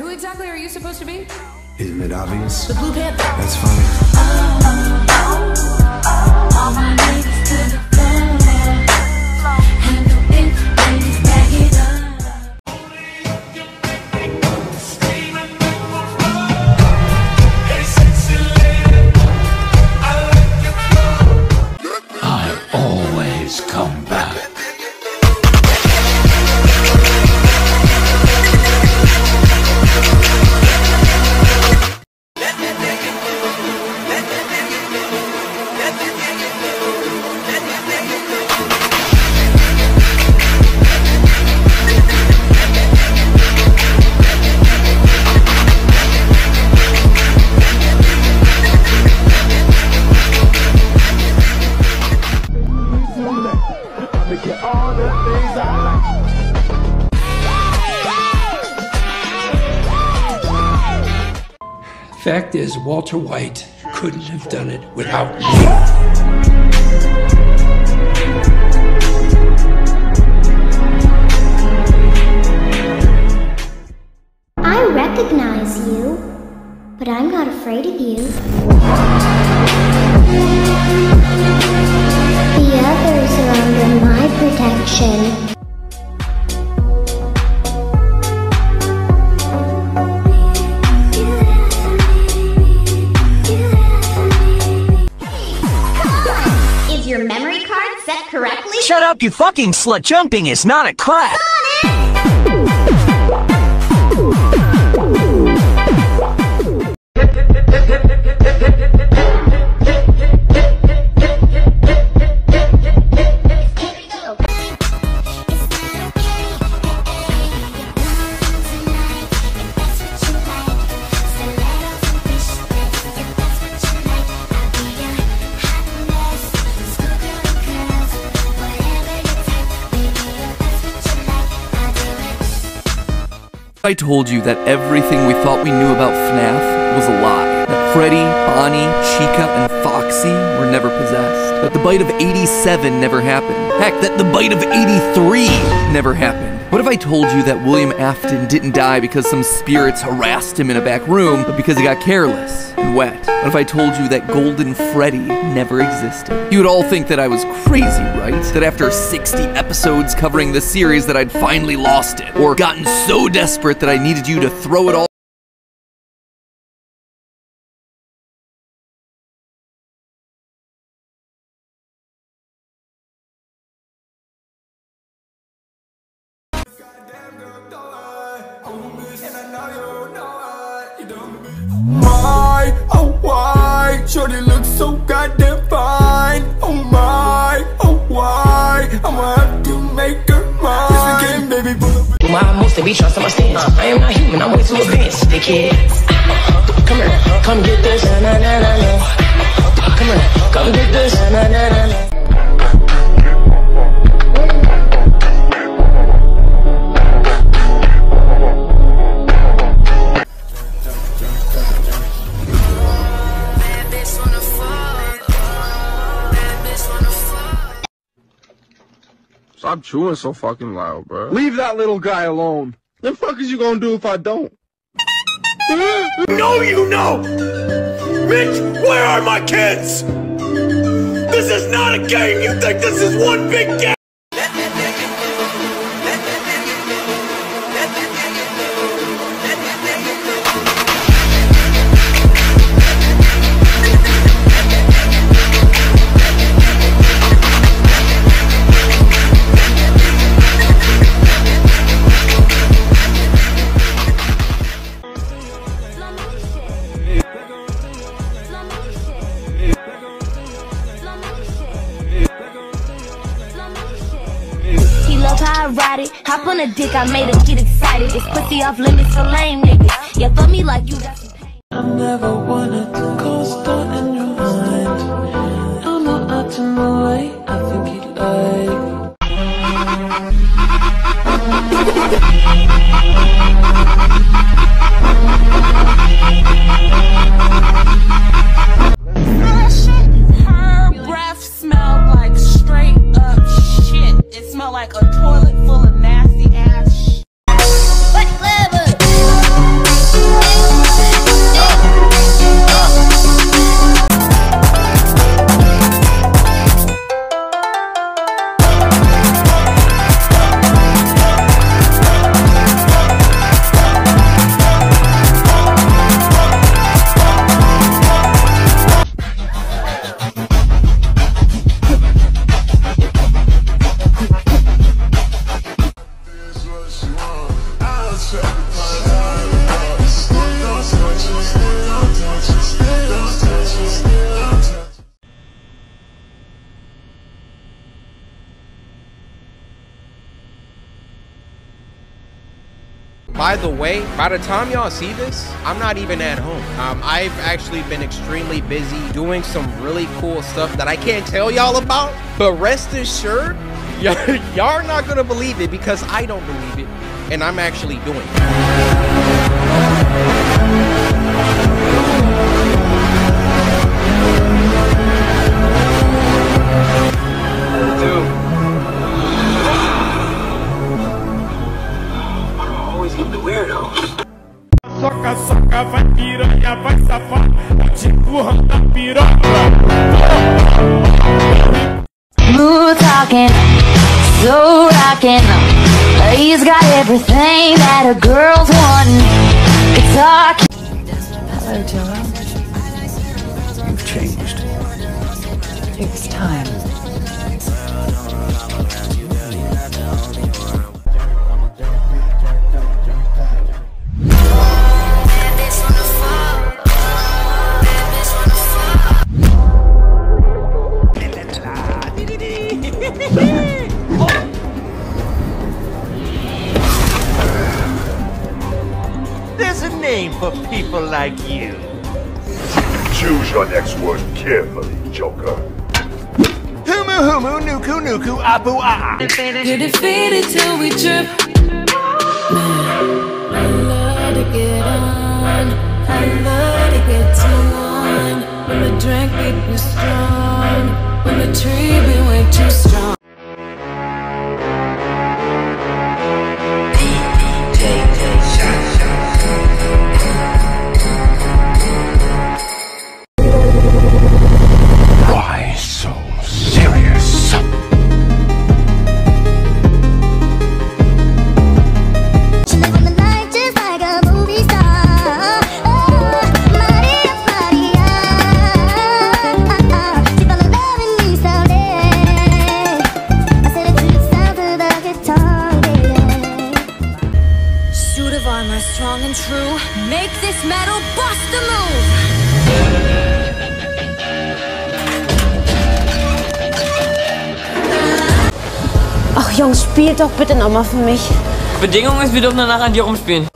exactly are you supposed to be? Isn't it obvious? The Blue Panther. That's funny. I always come Fact is, Walter White couldn't have done it without me. I recognize you, but I'm not afraid of you. The others are under my protection. Shut up, you fucking slut. Jumping is not a class. I told you that everything we thought we knew about FNAF was a lie. That Freddy, Bonnie, Chica, and Foxy were never possessed. That the bite of 87 never happened. Heck, that the bite of 83 never happened. What if I told you that William Afton didn't die because some spirits harassed him in a back room, but because he got careless and wet? What if I told you that Golden Freddy never existed? You would all think that I was crazy, right? That after 60 episodes covering the series that I'd finally lost it, or gotten so desperate that I needed you to throw it all Shorty looks so goddamn fine Oh my, oh why, I'ma have to make her mine game, baby, pull up my most to be trusting my stance. I am not human, I'm way too advanced. Dickhead. Come here, come get this. Na, na, na, na, na. Come here, come get this. Na, na, na, na, na. Stop chewing so fucking loud, bro. Leave that little guy alone. The fuck is you gonna do if I don't? No, you know! Mitch, where are my kids? This is not a game! You think this is one big game? How I ride it. Hop on a dick, I made her get excited. This pussy off limits for lame niggas. Yeah, fuck me like you got some pain. I never wanted to By the way, by the time y'all see this, I'm not even at home. Um, I've actually been extremely busy doing some really cool stuff that I can't tell y'all about. But rest assured, y'all are not gonna believe it because I don't believe it, and I'm actually doing it. Smooth talking, so rocking. He's got everything that a girl's wanting. Guitar. Hello, Joel. You've changed. Takes time. Name for people like you. Choose your next word carefully, Joker. Humu humu nuku nuku abu ah. You're defeated till we trip. Man, I love to get on. I love to get to one. When the drink be too strong. When the tree be way too strong. Jungs, spielt doch bitte nochmal für mich. Bedingung ist, wir dürfen danach an dir rumspielen.